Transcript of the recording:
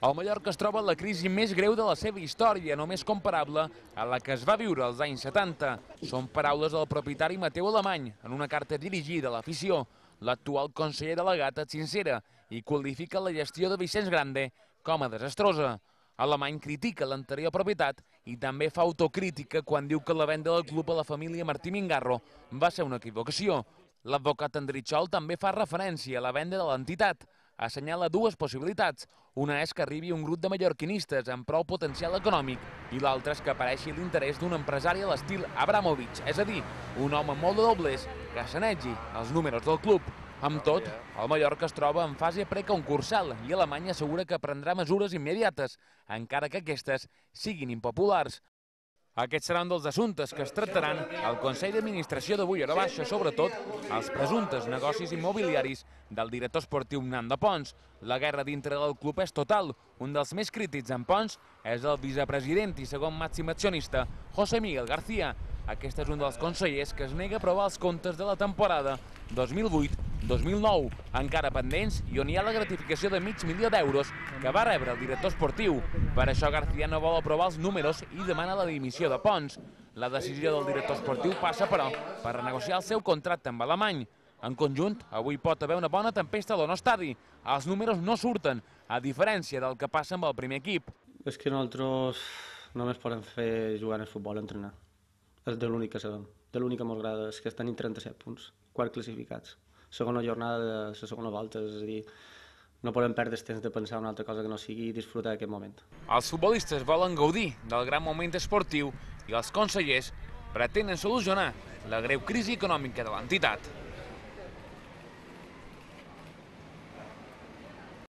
El Mallorca es troba en la crisi més greu de la seva història, només comparable a la que es va viure als anys 70. Són paraules del propietari Mateu Alemany en una carta dirigida a l'afició. L'actual conseller delegat et sincera i qualifica la gestió de Vicenç Grande com a desastrosa. Alemany critica l'anterior propietat i també fa autocrítica quan diu que la venda del club a la família Martí Mingarro va ser una equivocació. L'advocat Andritxol també fa referència a la venda de l'entitat, assenyala dues possibilitats. Una és que arribi un grup de mallorquinistes amb prou potencial econòmic i l'altra és que apareixi l'interès d'un empresari a l'estil Abramovich, és a dir, un home molt de doblers que sanegi els números del club. Amb tot, el Mallorca es troba en fase preconcursal i Alemanya assegura que prendrà mesures immediates, encara que aquestes siguin impopulars. Aquests seran dels assumptes que es tractaran al Consell d'Administració d'avui a la baixa, sobretot els presumptes negocis immobiliaris del director esportiu Nando Pons. La guerra dintre del club és total. Un dels més crítics en Pons és el vicepresident i segon màxim accionista, José Miguel García. Aquest és un dels consellers que es nega a aprovar els comptes de la temporada 2008-2009, encara pendents i on hi ha la gratificació de mig milió d'euros que va rebre el director esportiu. Per això García no vol aprovar els números i demana la dimissió de Pons. La decisió del director esportiu passa, però, per renegociar el seu contracte amb Alemany. En conjunt, avui pot haver una bona tempesta l'Ono Estadi. Els números no surten, a diferència del que passa amb el primer equip. És que nosaltres només podem fer jugar al futbol, entrenar. És de l'únic que sabem. De l'únic que ens agrada és que tenim 37 punts, quart classificats. Segona jornada de la segona volta, és a dir, no podem perdre el temps de pensar en una altra cosa que no sigui disfrutar d'aquest moment. Els futbolistes volen gaudir del gran moment esportiu i els consellers pretenen solucionar la greu crisi econòmica de l'entitat.